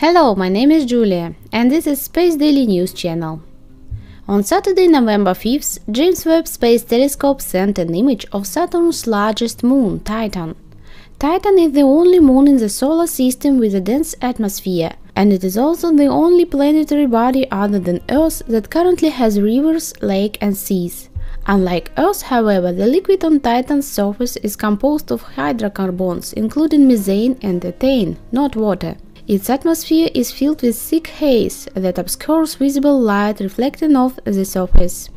Hello, my name is Julia, and this is Space Daily News Channel. On Saturday, November 5th, James Webb Space Telescope sent an image of Saturn's largest moon, Titan. Titan is the only moon in the solar system with a dense atmosphere, and it is also the only planetary body other than Earth that currently has rivers, lakes, and seas. Unlike Earth, however, the liquid on Titan's surface is composed of hydrocarbons, including methane and ethane, not water. Its atmosphere is filled with thick haze that obscures visible light reflecting off the surface.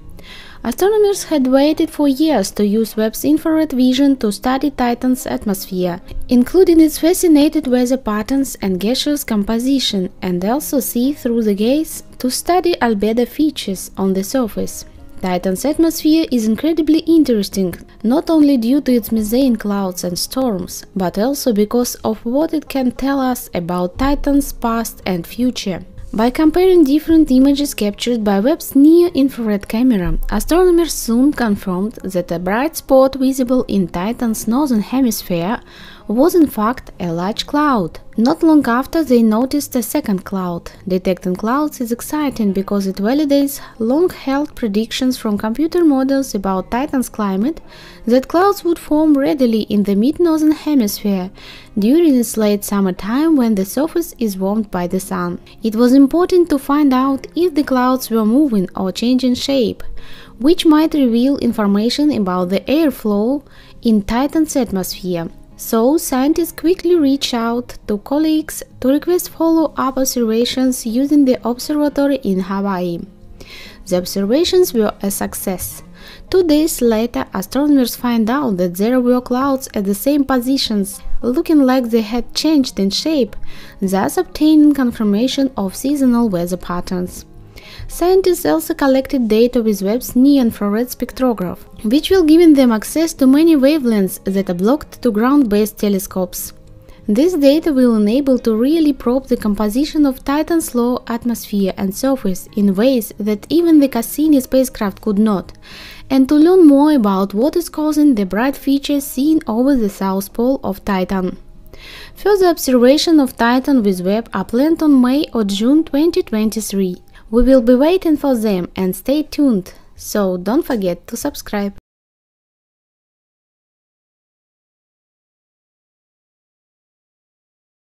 Astronomers had waited for years to use Webb's infrared vision to study Titan's atmosphere, including its fascinated weather patterns and gaseous composition, and also see through the gas to study albedo features on the surface. Titan's atmosphere is incredibly interesting, not only due to its methane clouds and storms, but also because of what it can tell us about Titan's past and future. By comparing different images captured by Webb's near-infrared camera, astronomers soon confirmed that a bright spot visible in Titan's northern hemisphere was in fact a large cloud. Not long after they noticed a second cloud. Detecting clouds is exciting because it validates long-held predictions from computer models about Titan's climate that clouds would form readily in the mid-northern hemisphere during its late summer time when the surface is warmed by the sun. It was important to find out if the clouds were moving or changing shape, which might reveal information about the airflow in Titan's atmosphere. So, scientists quickly reached out to colleagues to request follow-up observations using the observatory in Hawaii. The observations were a success. Two days later, astronomers find out that there were clouds at the same positions, looking like they had changed in shape, thus obtaining confirmation of seasonal weather patterns. Scientists also collected data with Webb's near-infrared spectrograph, which will give them access to many wavelengths that are blocked to ground-based telescopes. This data will enable to really probe the composition of Titan's low atmosphere and surface in ways that even the Cassini spacecraft could not, and to learn more about what is causing the bright features seen over the south pole of Titan. Further observation of Titan with Webb are planned on May or June 2023. We will be waiting for them and stay tuned, so don't forget to subscribe.